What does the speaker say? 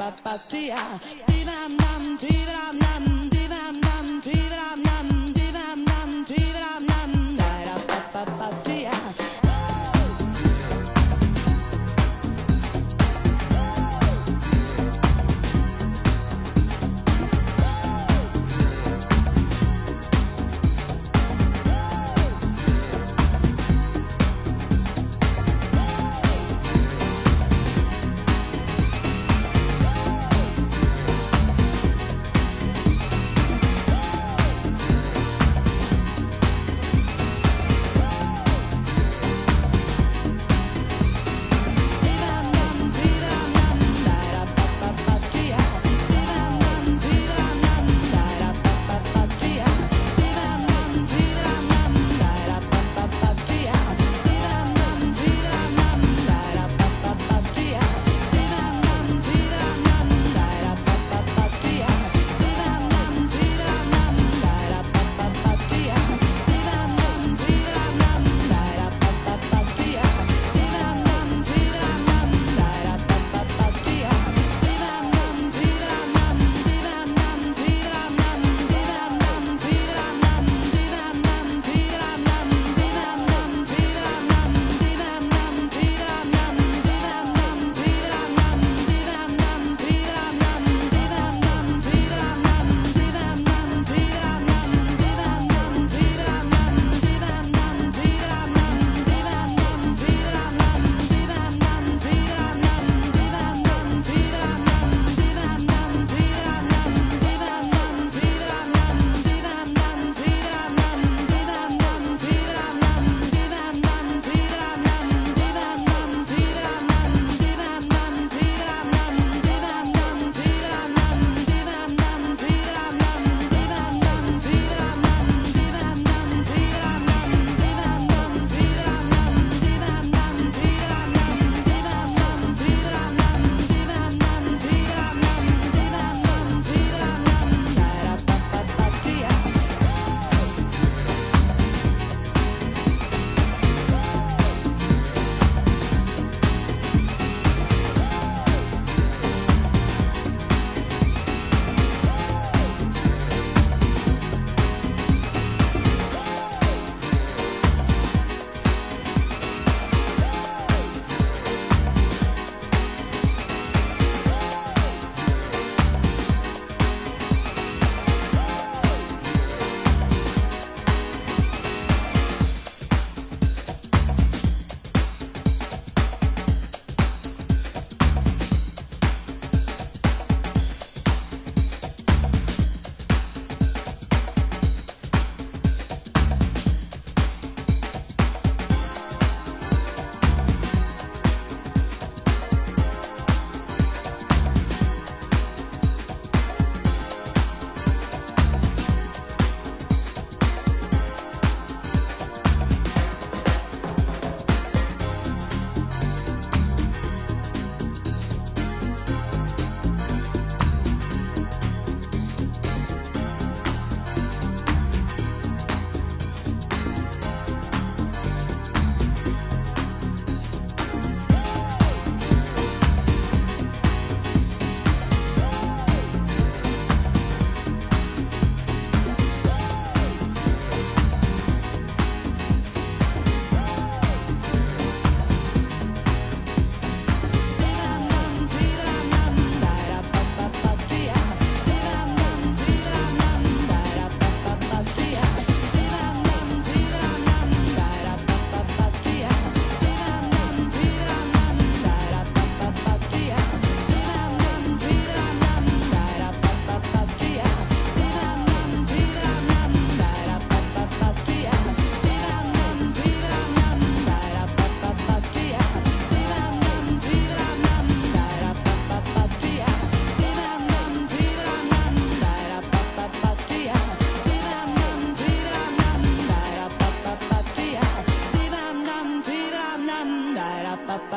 pa pa tia, ti.